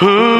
Hmm.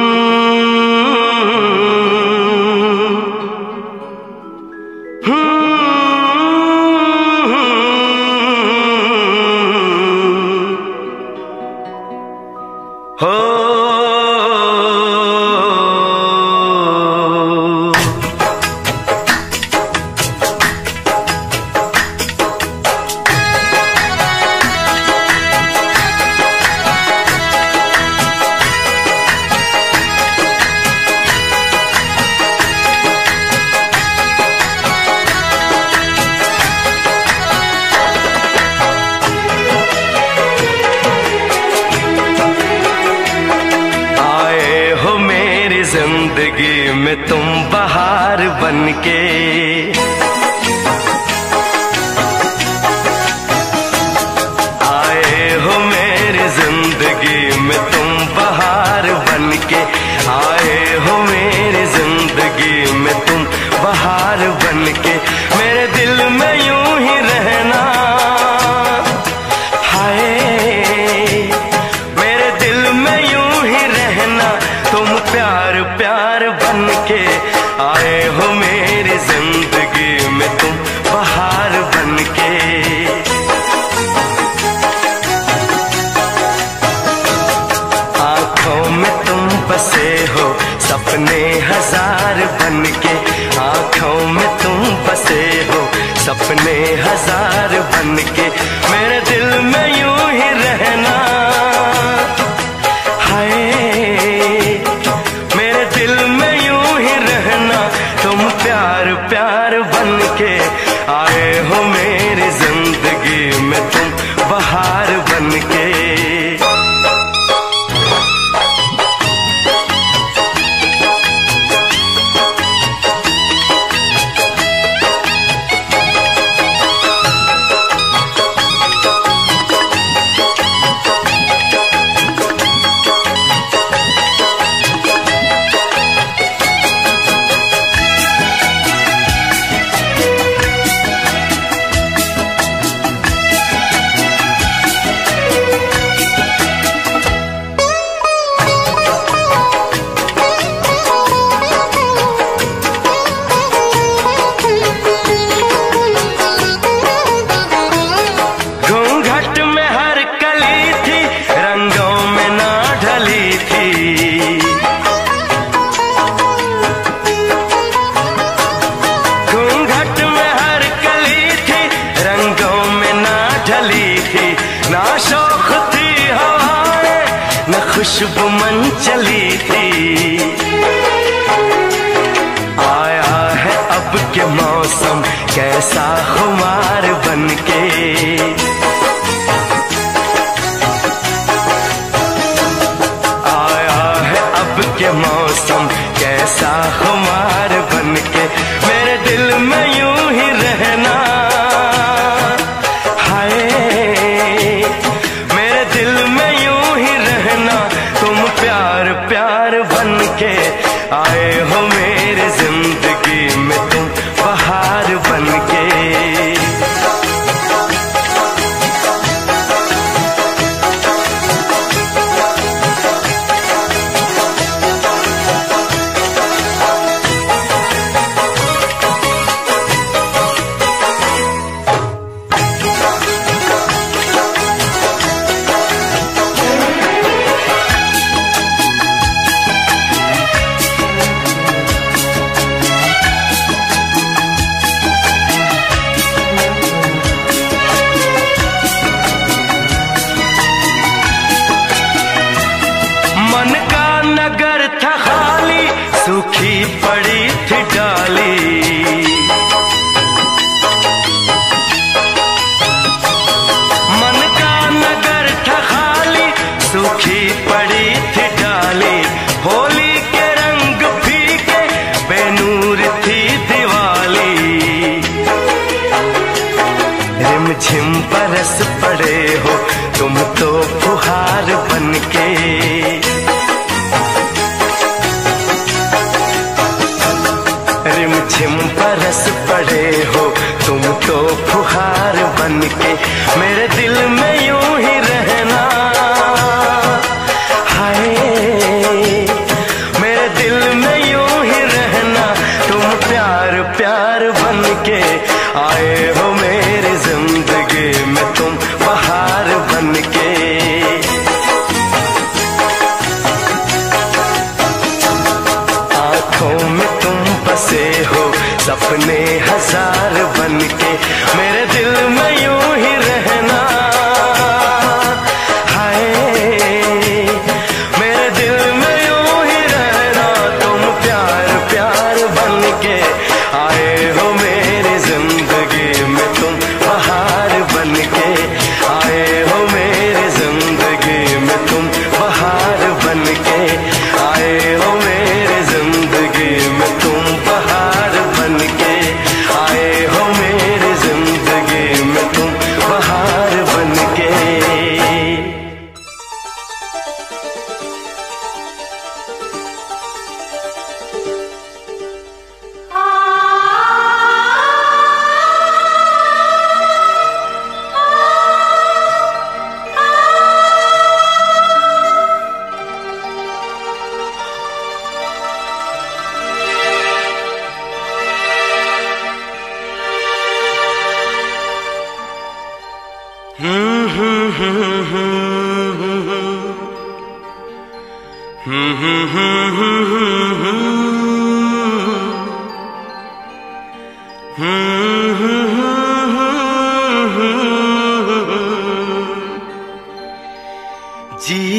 सपने हज़ार बन के मेरे दिल में यूँ ही रहे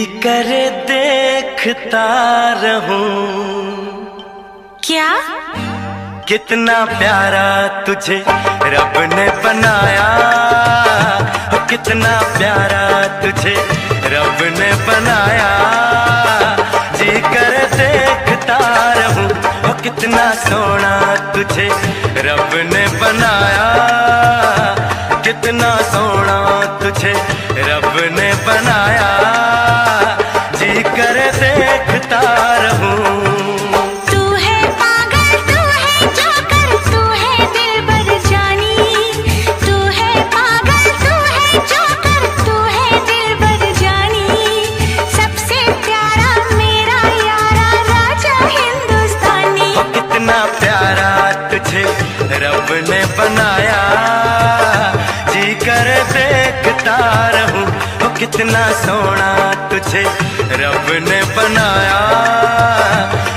जी कर देखता रहूँ। क्या? कितना प्यारा तुझे रब ने बनाया। कितना प्यारा तुझे रब ने बनाया। जी कर देखता रहूँ ओ, कितना सोना तुझे रब ने बनाया। कितना सोना तुझे रब ने बनाया। कितना सोना तुझे रब ने बनाया।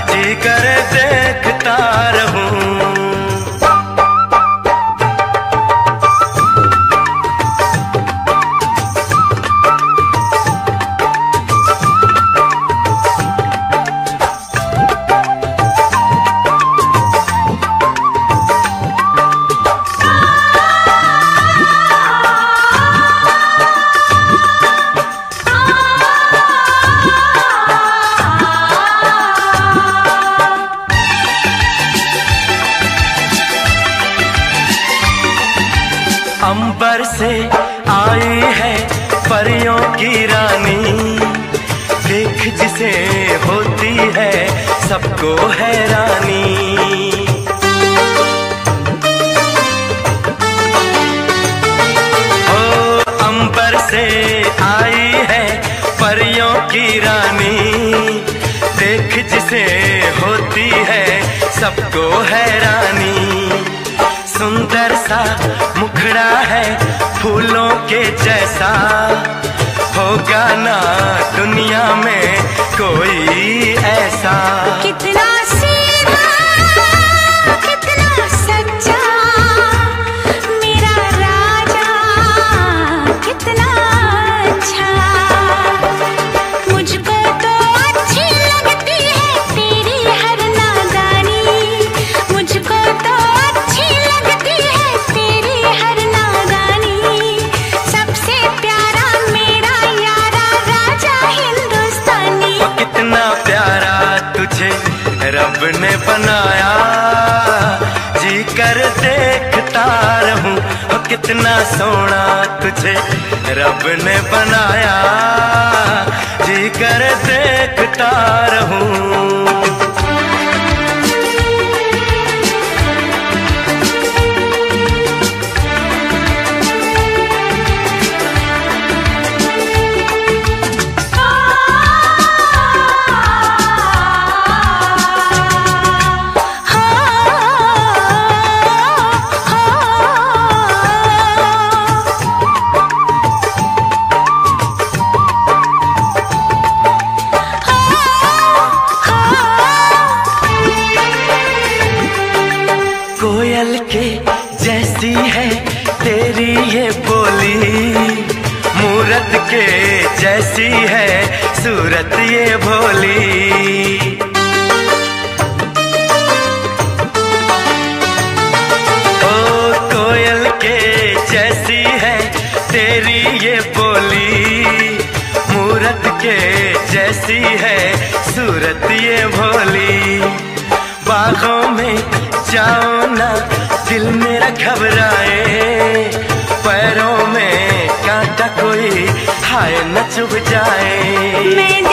जी कर देखता रहूँ कितना सोना तुझे रब ने बनाया। जी कर देखता रहूँ तेरी ये बोली मूरत के जैसी है, सूरत ये भोली। बागों में जाओ ना, दिल मेरा घबराए। पैरों में कांटा कोई हाय न चुभ जाए।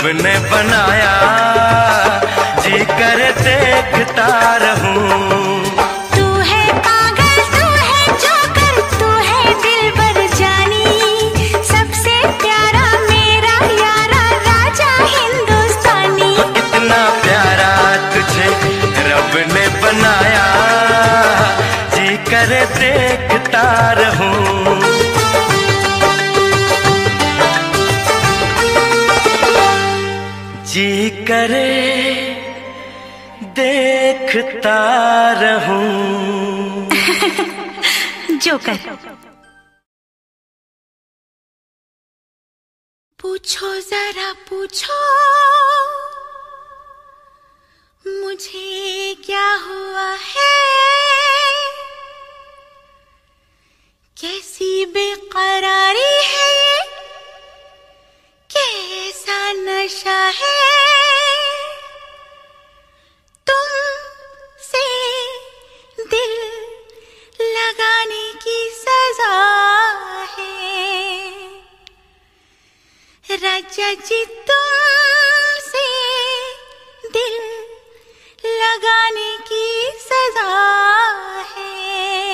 रब ने बनाया जी कर देखता रहूँ। तू है पागल तू है जोकर तू है दिलबर जानी। सबसे प्यारा मेरा यारा राजा हिंदुस्तानी। हो कितना प्यारा तुझे रब ने बनाया जी कर देखता रहूँ। देखता रहूँ। जोकर। पूछो जरा पूछो। मुझे क्या हुआ है? कैसी बेकरारी है ये? कैसा नशा है? तुमसे दिल लगाने की सजा है। राजा जी तुमसे दिल लगाने की सजा है।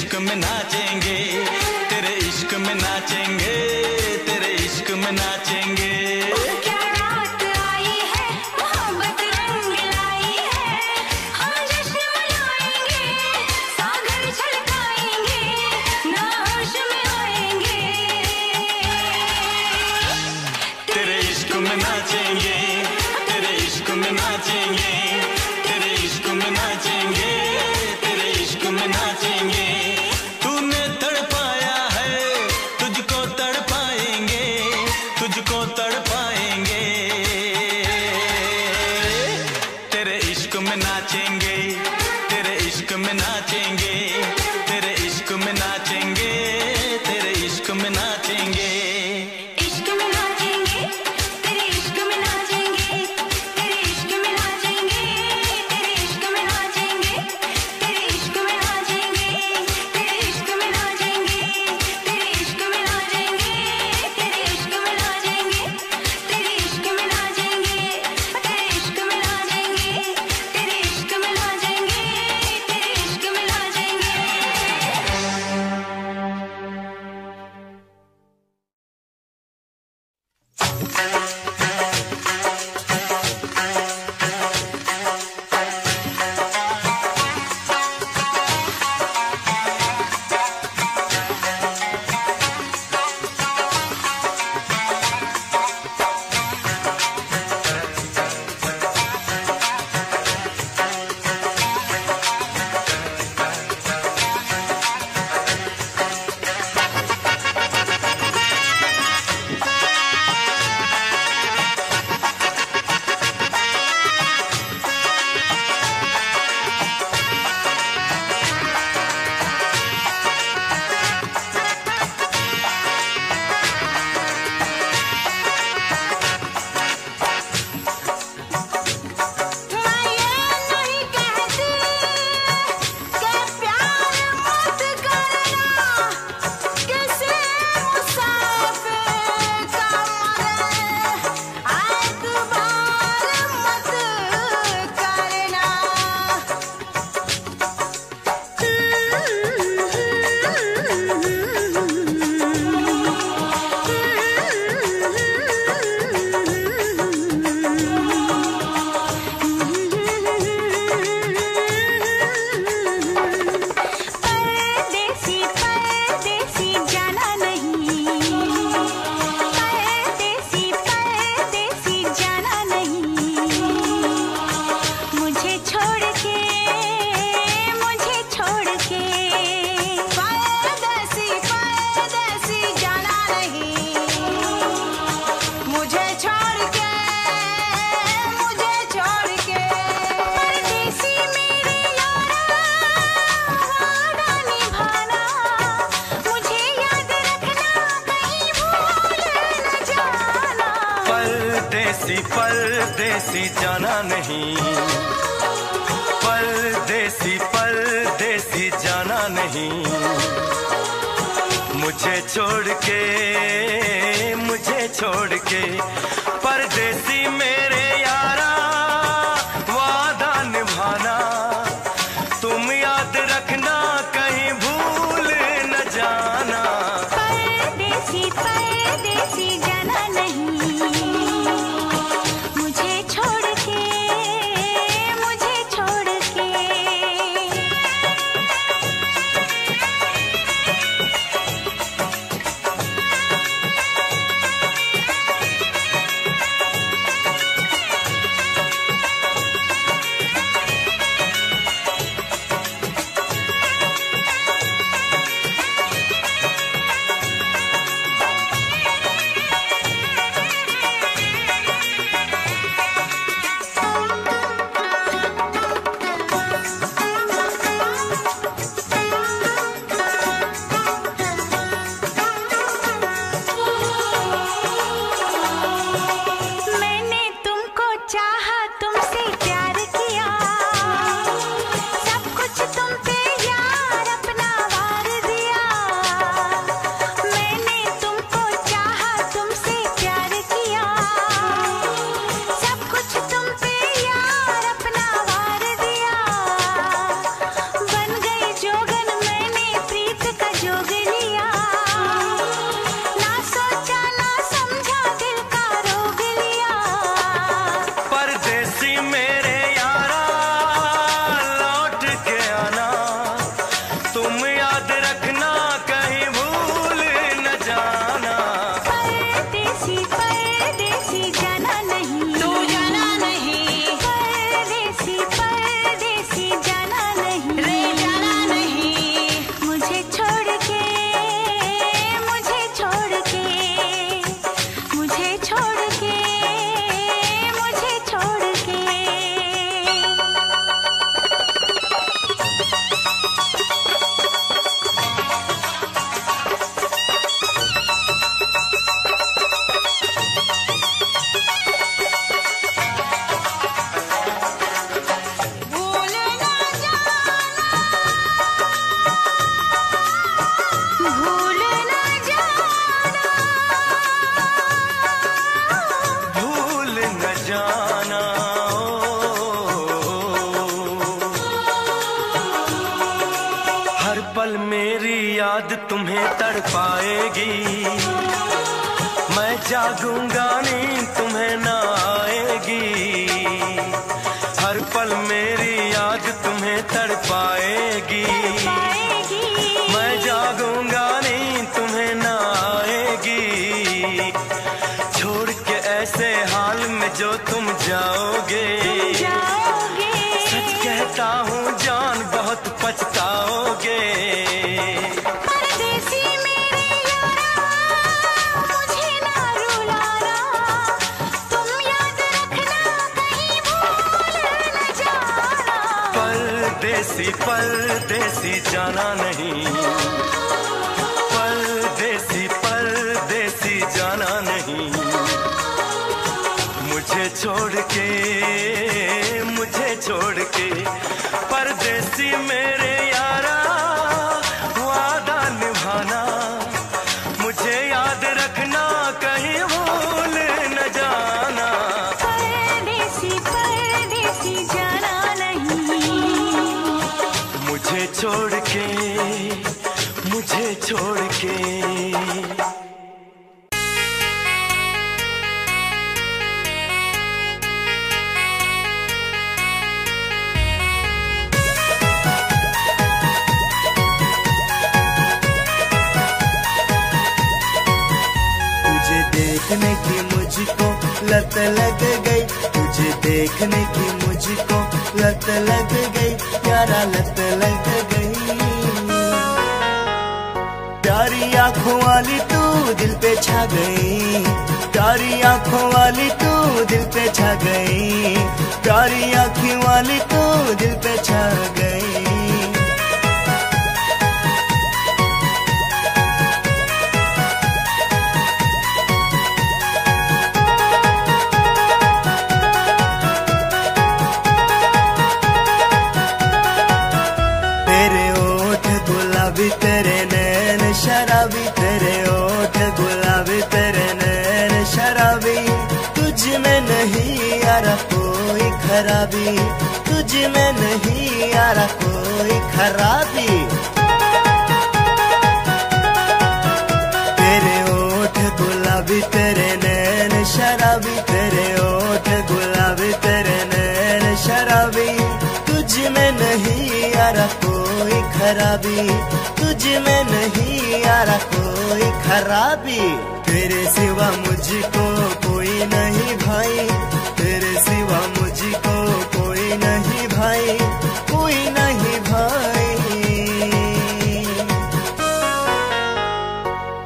इश्क में नाचेंगे तेरे इश्क में नाचेंगे तेरे इश्क में नाचेंगे। प्यारी आँखों वाली तू दिल पे छा गई। तारी आँखों वाली तू दिल पे छा गई। तारी आँखों वाली तू दिल पे छा गई। यारा कोई खराबी तुझ में नहीं यारा कोई खराबी। तेरे ओठ गुलाबी, तेरे नैन शराबी, तेरे ओठ गुलाबी, तेरे नैन शराबी, तुझ में नहीं यारा कोई खराबी तुझ में नहीं यारा कोई खराबी। तेरे सिवा मुझको कोई नहीं भाई, तेरे सिवा मुझको कोई नहीं भाई, कोई नहीं भाई।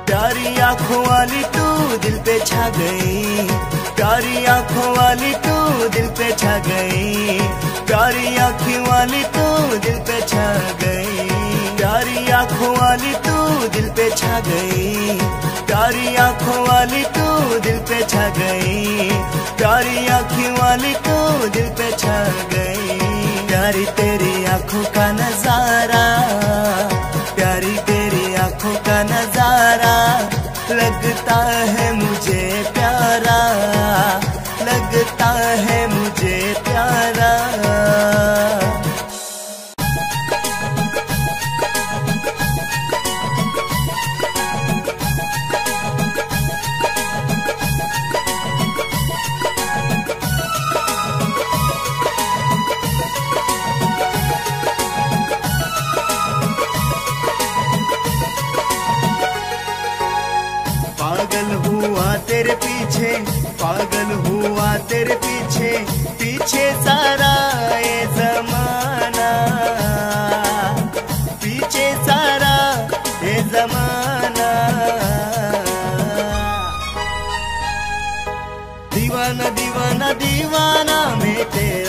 प्यारी आँखों वाली तू दिल पे छा गई प्यारी आँखों वाली तू दिल पे छा गई। प्यारी आंखी वाली तू दिल पे छा गई। प्यारी आँखों वाली तू दिल पे छा गई। प्यारी आँखों वाली तू दिल पे छा गई। प्यारी आंखी वाली तू दिल पे छा गई। प्यारी तेरी आँखों का नज़ारा, प्यारी तेरी आँखों का नज़ारा लगता है। लगता पागल हुआ तेरे पीछे पीछे सारा ये जमाना। पीछे सारा ये जमाना। दीवाना दीवाना दीवाना मैं तेरा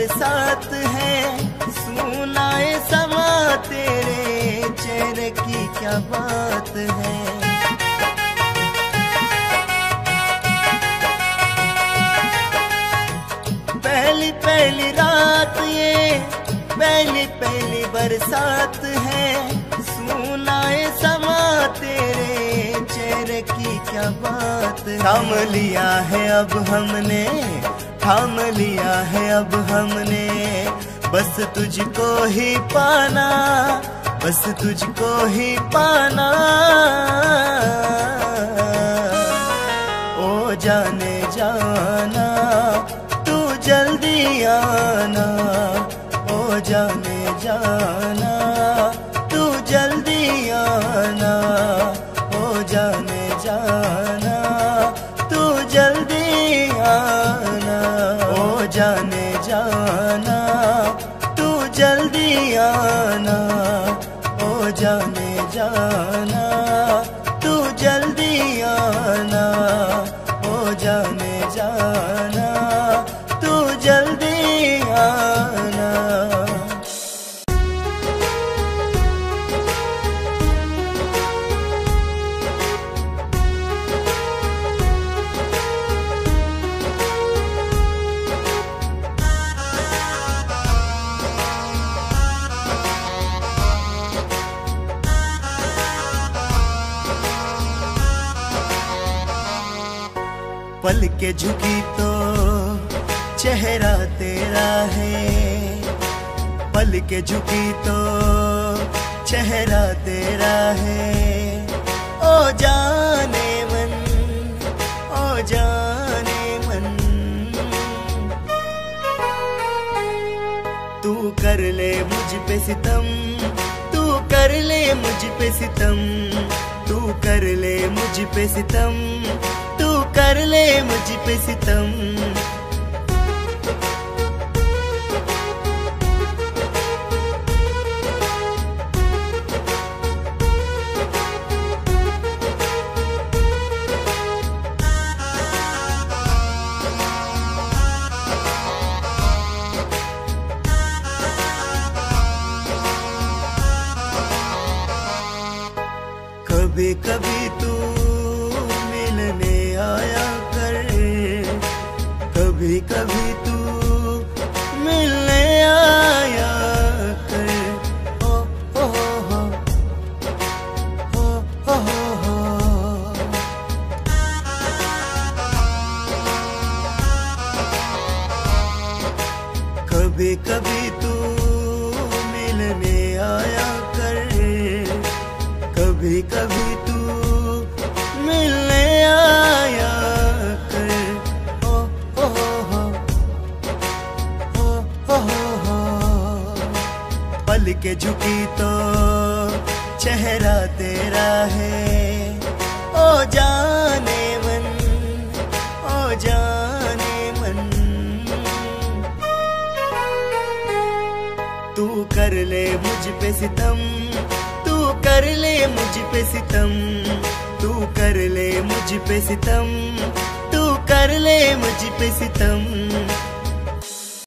बरसात है। सुनाए समा तेरे चेहरे की क्या बात है। पहली पहली रात ये, पहली पहली बरसात है। सुनाए समा तेरे चेहरे की क्या बात है। थाम लिया है अब हमने थाम लिया है अब हमने। बस तुझको ही पाना, बस तुझको ही पाना। ओ जाने जाना, तू जल्दी आना। ओ जाने जाना ओ जाने तू जल्दी आना हो जाना पल के झुकी तो चेहरा तेरा है। पल के झुकी तो चेहरा तेरा है। ओ जाने मन, ओ जाने मन। तू कर ले मुझ पे सितम, तू कर ले मुझ पे सितम। तू कर ले मुझ पे सितम कर ले मुझ पे सितम।